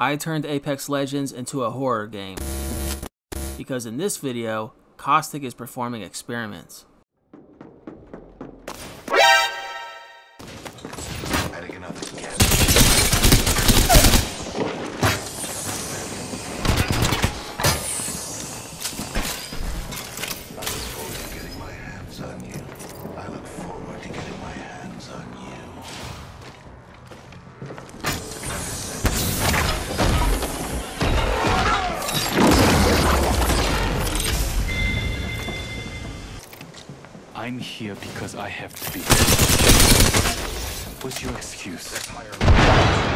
I turned Apex Legends into a horror game. Because in this video, Caustic is performing experiments. here because I have to be. What's your excuse?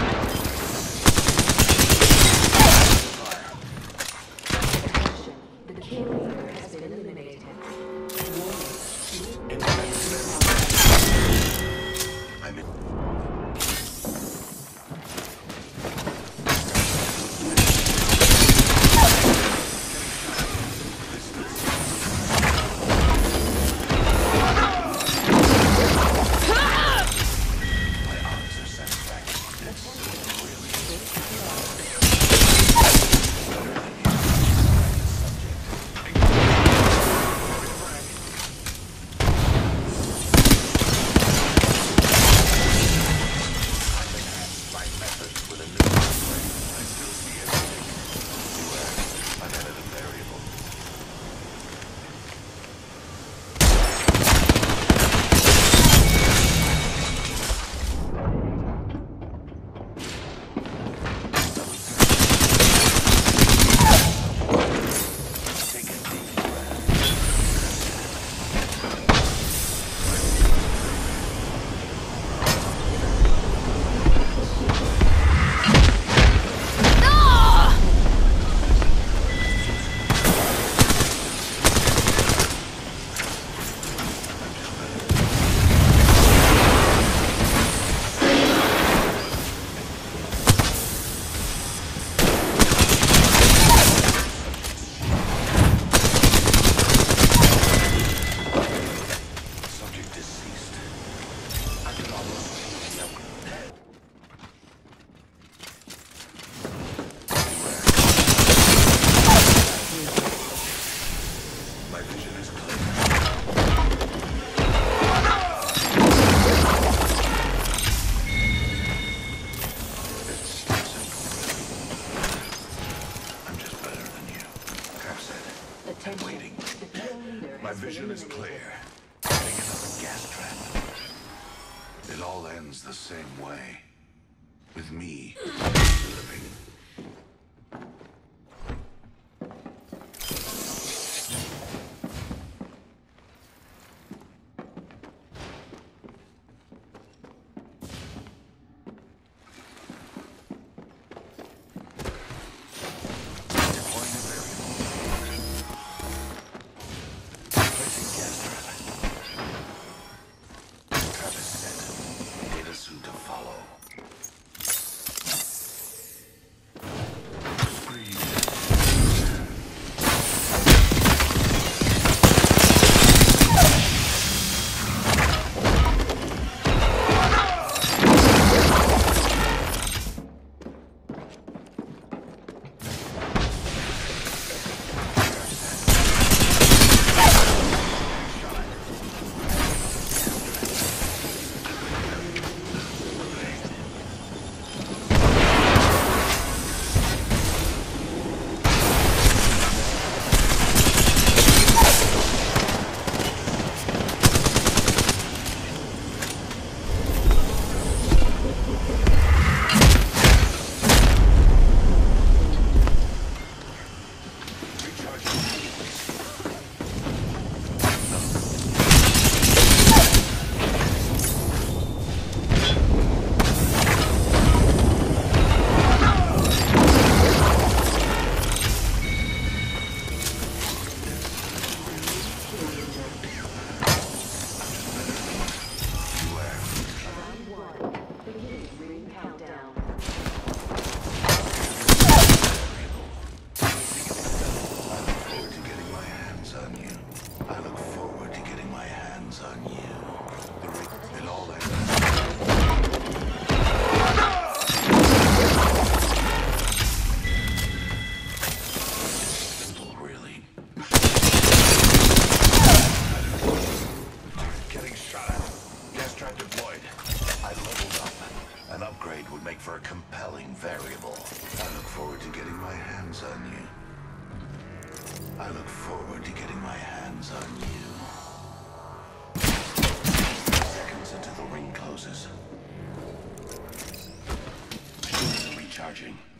ends the same way. With me, living. Shields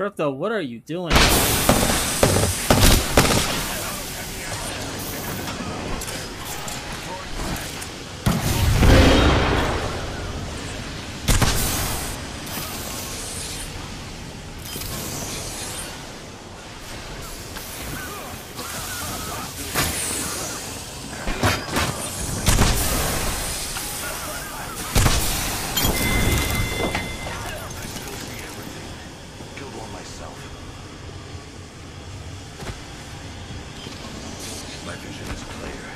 Crypto, what are you doing? my vision is clear.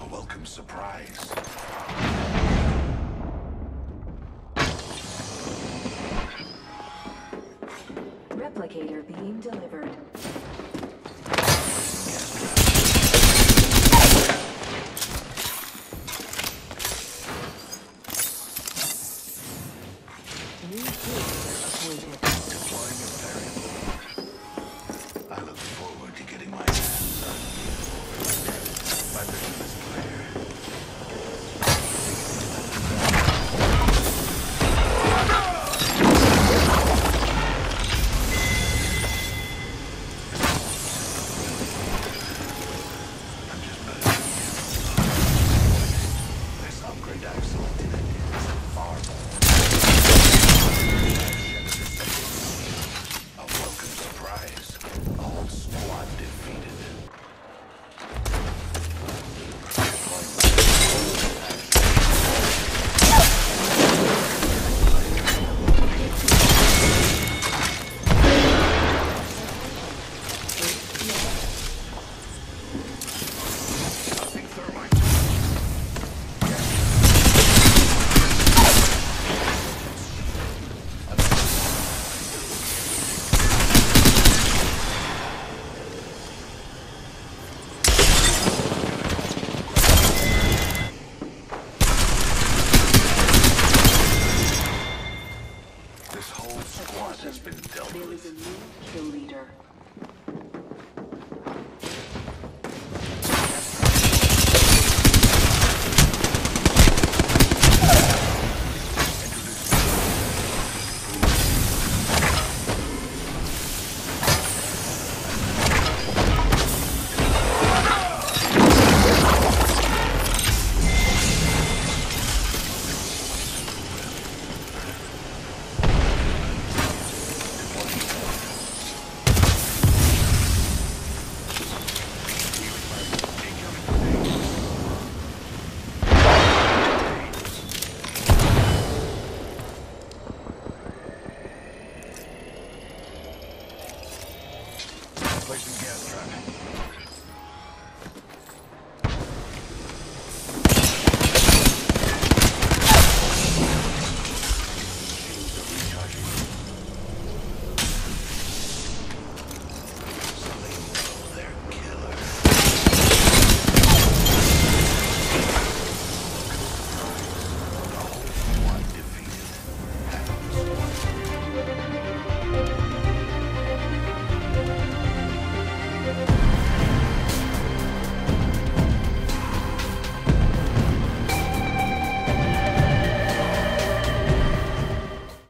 A welcome surprise. Replicator being delivered.